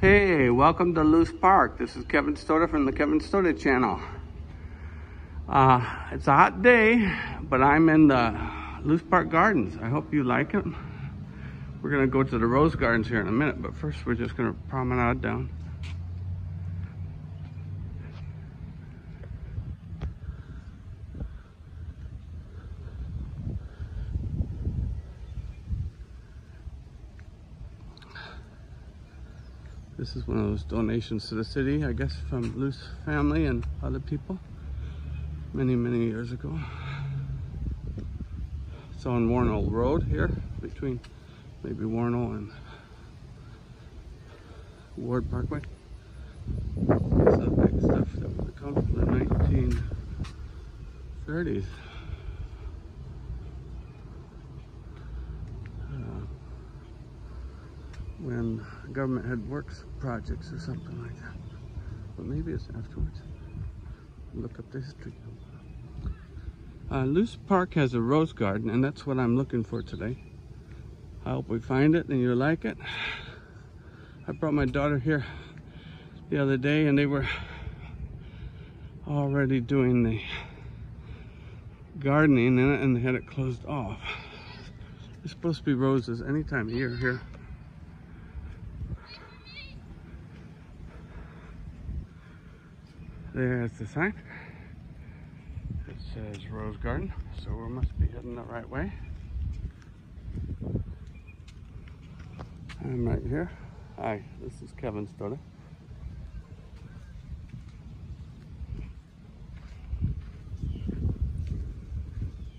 Hey, welcome to Loose Park. This is Kevin Stoda from the Kevin Stoda channel. Uh, it's a hot day, but I'm in the Loose Park Gardens. I hope you like it. We're gonna go to the Rose Gardens here in a minute, but first we're just gonna promenade down. This is one of those donations to the city, I guess, from Loose family and other people many, many years ago. It's on Wornall Road here, between maybe Wornall and Ward Parkway. Is the big stuff that would come from the 1930s. When government had works projects or something like that. But maybe it's afterwards. Look up the history. Uh, Loose Park has a rose garden, and that's what I'm looking for today. I hope we find it and you like it. I brought my daughter here the other day, and they were already doing the gardening in it, and they had it closed off. It's supposed to be roses any time of year here. There's the sign. It says Rose Garden, so we must be heading the right way. I'm right here. Hi, this is Kevin Stoda.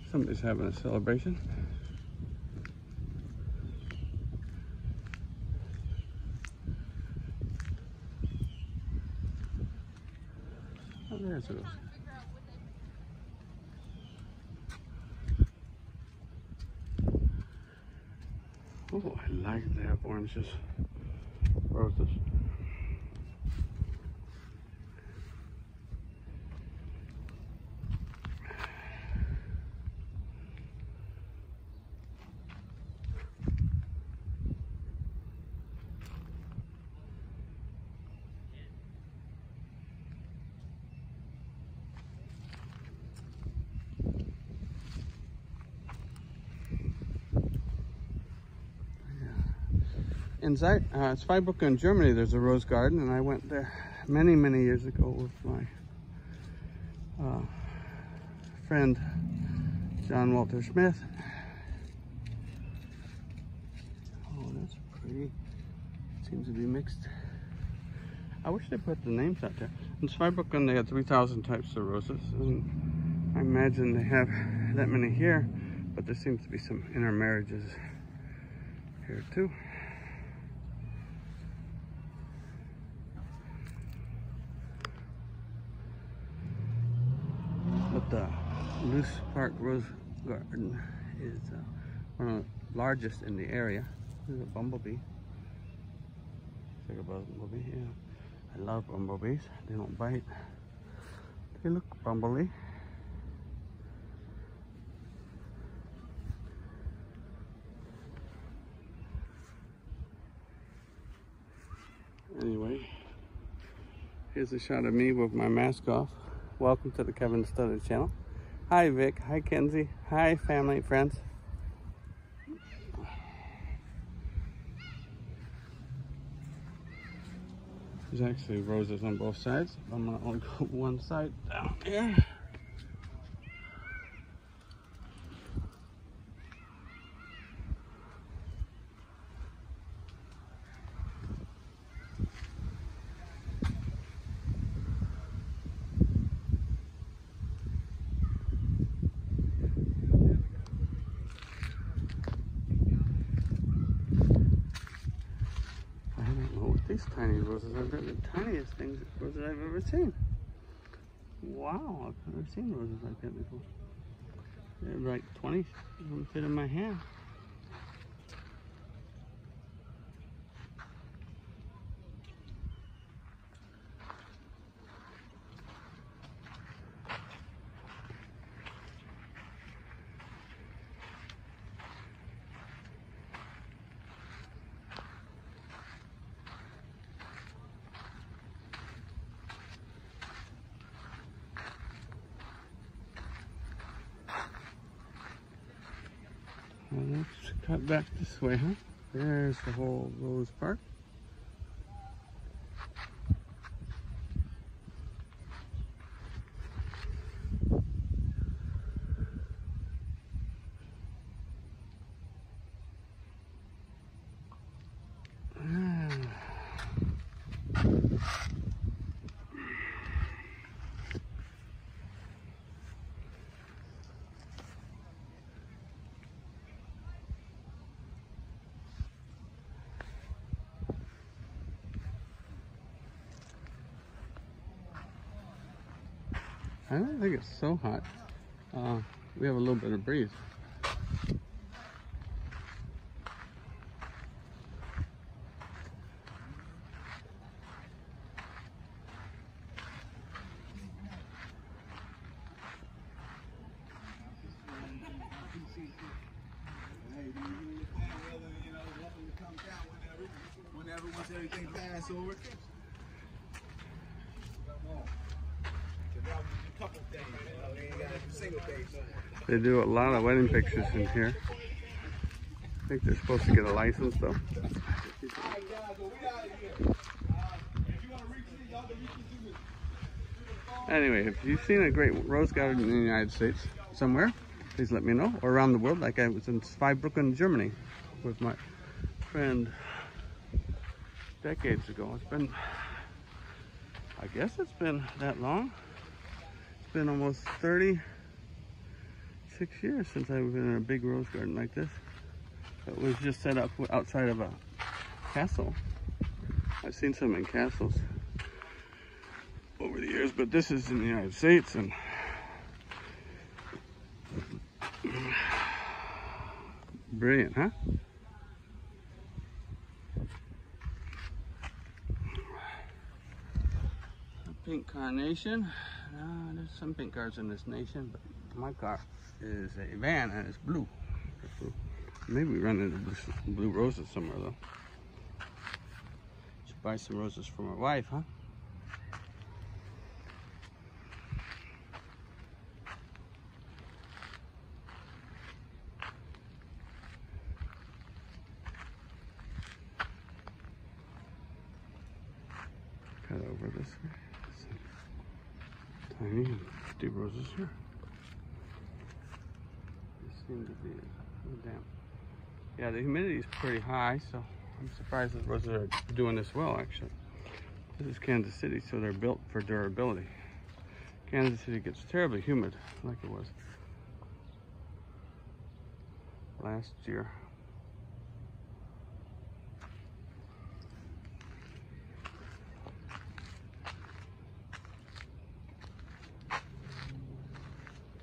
Somebody's having a celebration. Oh. Oh, I like that oranges, roses. In Zeit, uh, Zweibrücken, Germany, there's a rose garden, and I went there many, many years ago with my uh, friend John Walter Smith. Oh, that's pretty. Seems to be mixed. I wish they put the names out there. In Zweibrücken, they had 3,000 types of roses, and I imagine they have that many here, but there seems to be some intermarriages here too. But the Loose Park Rose Garden is uh, one of the largest in the area. There's a bumblebee. It's a bumblebee, yeah. I love bumblebees. They don't bite. They look bumbly. Anyway, here's a shot of me with my mask off. Welcome to the Kevin Stoda channel. Hi Vic, hi Kenzie, hi family, friends. There's actually roses on both sides. I'm gonna only go one side down here. I don't know what these tiny roses are. The tiniest things roses I've ever seen. Wow, I've never seen roses like that before. They're like 20, don't fit in my hand. Cut back this way, huh? There's the whole Rose Park. I don't think it's so hot. Uh, we have a little bit of breeze. Whenever, once everything pass over. They do a lot of wedding pictures in here. I think they're supposed to get a license though. Anyway, if you've seen a great rose garden in the United States somewhere, please let me know. Or around the world, like I was in Zweibrücken, Germany with my friend decades ago. It's been, I guess it's been that long. It's been almost 36 years since I've been in a big rose garden like this. It was just set up outside of a castle. I've seen some in castles over the years, but this is in the United States and brilliant, huh? pink carnation. Uh, there's some pink cars in this nation, but my car is a van and it's blue. Maybe we run into blue, roses somewhere though. Should buy some roses for my wife, huh? Cut over this way tiny 50 roses here. Seem to be. Yeah, the humidity is pretty high, so I'm surprised the roses are doing this well, actually. This is Kansas City, so they're built for durability. Kansas City gets terribly humid, like it was last year.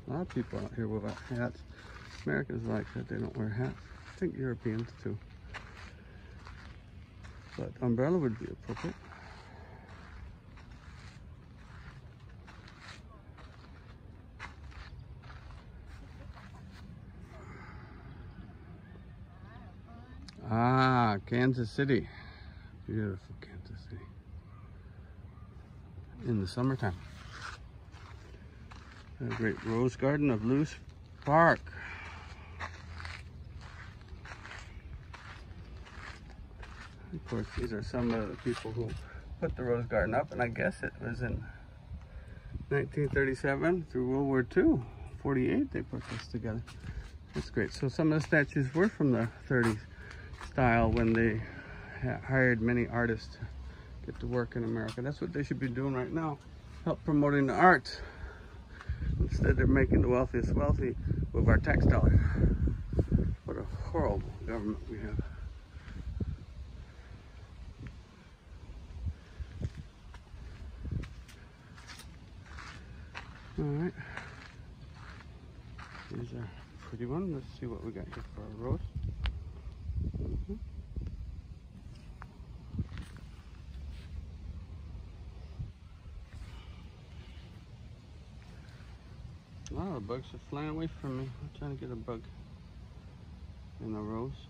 A lot of people out here without hats. Americans like that, they don't wear hats. I think Europeans too. But umbrella would be appropriate. Ah, Kansas City. Beautiful Kansas City. In the summertime. A great rose garden of Loose Park. Of course, these are some of the people who put the rose garden up, and I guess it was in 1937 through World War II. 48, they put this together. That's great. So some of the statues were from the 30s style when they hired many artists to get to work in America. That's what they should be doing right now. Help promoting the arts. Instead, they're making the wealthiest wealthy with our tax dollars. What a horrible government we have. All right. Here's a pretty one. Let's see what we got here for our rose. Mm -hmm. Wow, the bugs are flying away from me. I'm trying to get a bug in the rose.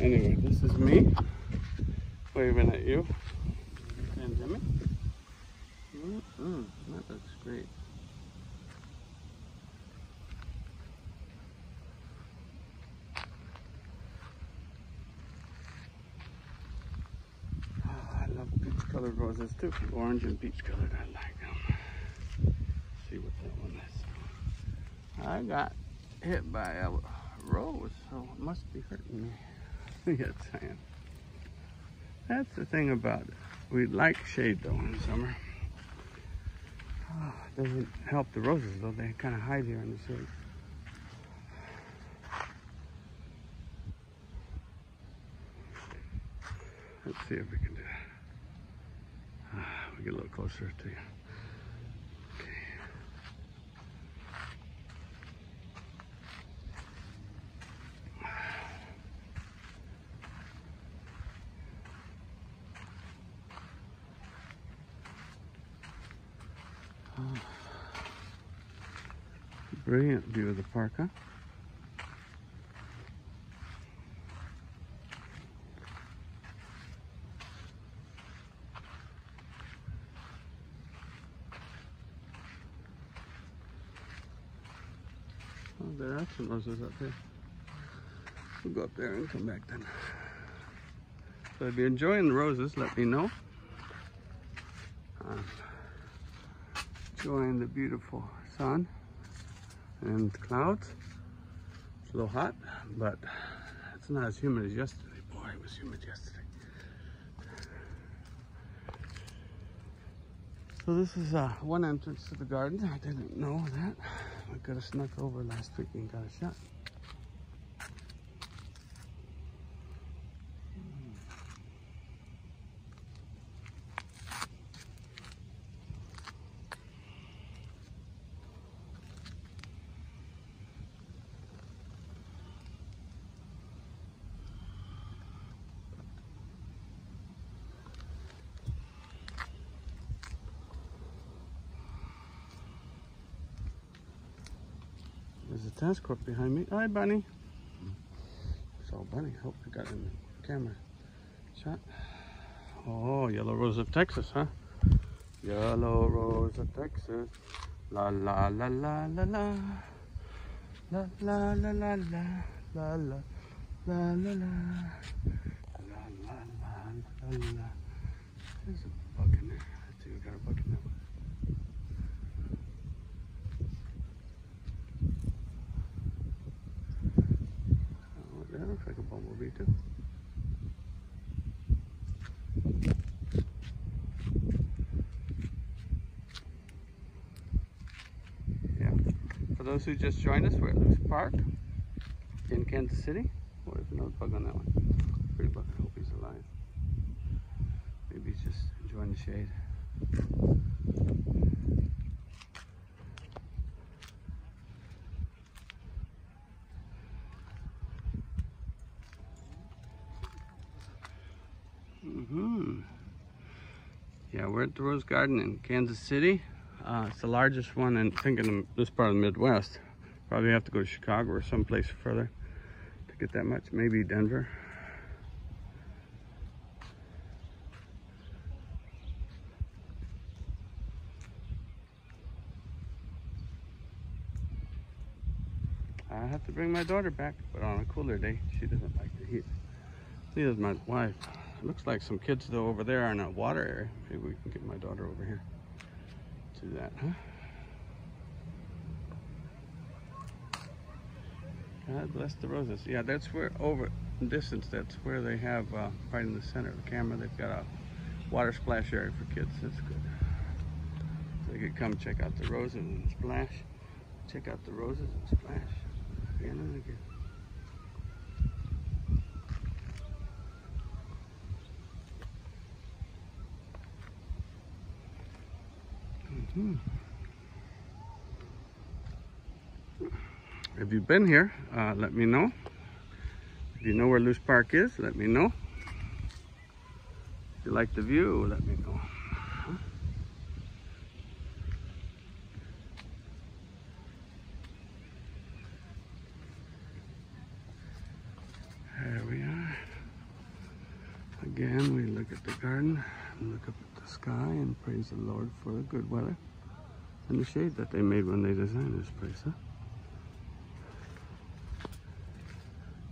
Anyway, this is me waving at you. And Jimmy. Mm -hmm. That looks great. Oh, I love peach colored roses too. Orange and peach colored, I like them. see what that one is. I got hit by a rose, so it must be hurting me. yes, I am. That's the thing about it. We like shade though in the summer. Oh, doesn't help the roses though. They kind of hide here in the shade. Let's see if we can do it. Uh, we get a little closer to you. Okay. Brilliant view of the park, huh? Oh, there are some roses up there. We'll go up there and come back then. So if you're enjoying the roses, let me know. Um, enjoying the beautiful sun and clouds. It's a little hot, but it's not as humid as yesterday. Boy, it was humid yesterday. So this is uh, one entrance to the garden. I didn't know that. I could have snuck over last week and got a shot. There's a tennis court behind me. Hi, Bunny. So, Bunny, hope I got in the camera shot. Oh, Yellow Rose of Texas, huh? Yellow Rose of Texas. La la la la la la. La la la la la. La la la la la. La la la la la. There's a bug in there. I think we got a bug in there. That looks like a bumblebee too. Yeah. For those who just joined us, we're at Loose Park in Kansas City. Oh, there's another bug on that one. Pretty bug. I hope he's alive. Maybe he's just enjoying the shade. hmm Yeah, we're at the Rose Garden in Kansas City. Uh, it's the largest one, in, I think, in this part of the Midwest. Probably have to go to Chicago or someplace further to get that much. Maybe Denver. I have to bring my daughter back, but on a cooler day. She doesn't like the heat. Neither does my wife. Looks like some kids though over there are in a water area. Maybe we can get my daughter over here to that, huh? God bless the roses. Yeah, that's where over distance. That's where they have uh, right in the center of the camera. They've got a water splash area for kids. That's good. So they could come check out the roses and splash. Check out the roses and splash and again. Hmm. If you've been here, uh, let me know. If you know where Loose Park is, let me know. If you like the view, let me know. There we are. Again, we look at the garden look up at the sky and praise the Lord for the good weather. And the shade that they made when they designed this place, huh?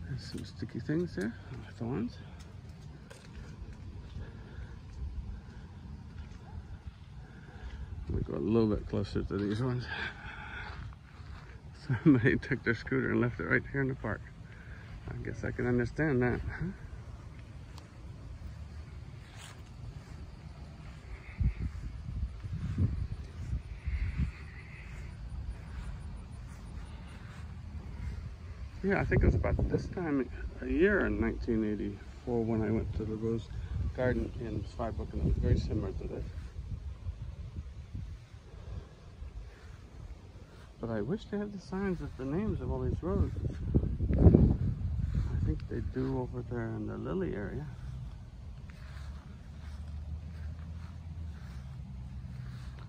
There's some sticky things there, thorns. We go a little bit closer to these ones. Somebody took their scooter and left it right here in the park. I guess I can understand that. Huh? Yeah, I think it was about this time a year in 1984 when I went to the Rose Garden in Zweibrücken. It was very similar to this. But I wish they had the signs with the names of all these roads. I think they do over there in the Lily area.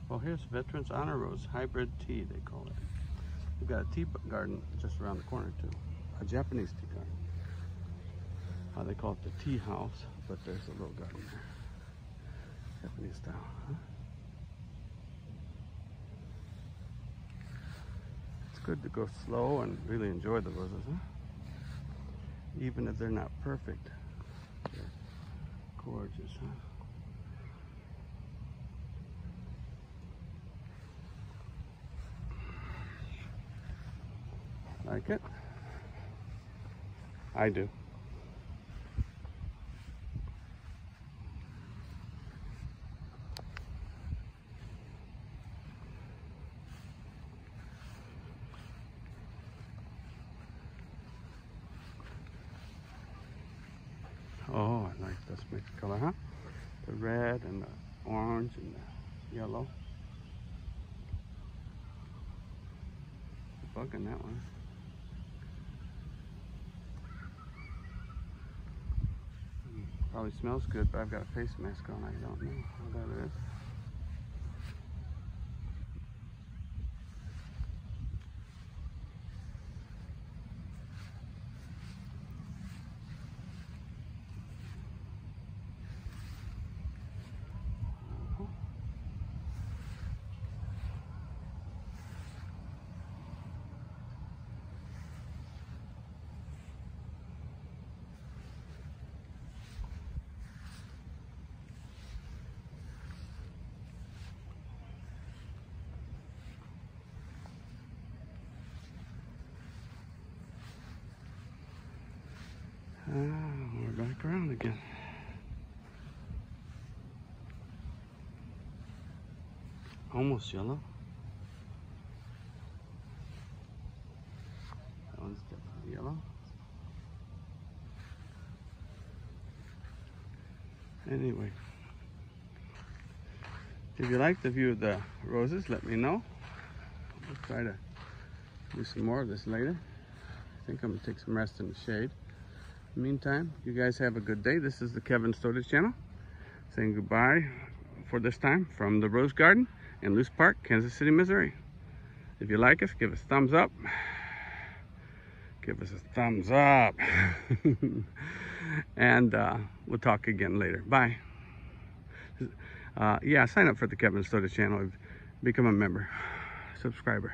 Well, here's Veterans Honor Rose, Hybrid Tea, they call it. We've got a tea garden just around the corner, too. A Japanese tea garden. Uh, they call it the tea house, but there's a little garden there. Japanese style, huh? It's good to go slow and really enjoy the roses, huh? Even if they're not perfect. They're gorgeous, huh? Like it? I do. Oh, I like this mixed color, huh? The red and the orange and the yellow. Bug in that one. Probably smells good, but I've got a face mask on. I don't know how that is. Ah, we're back around again. Almost yellow. That one's definitely yellow. Anyway, if you like the view of the roses, let me know. We'll try to do some more of this later. I think I'm gonna take some rest in the shade meantime, you guys have a good day. This is the Kevin Stoda channel saying goodbye for this time from the Rose Garden in Loose Park, Kansas City, Missouri. If you like us, give us thumbs up. Give us a thumbs up. and uh, we'll talk again later. Bye. Uh, yeah, sign up for the Kevin Stoda channel. Become a member, subscriber.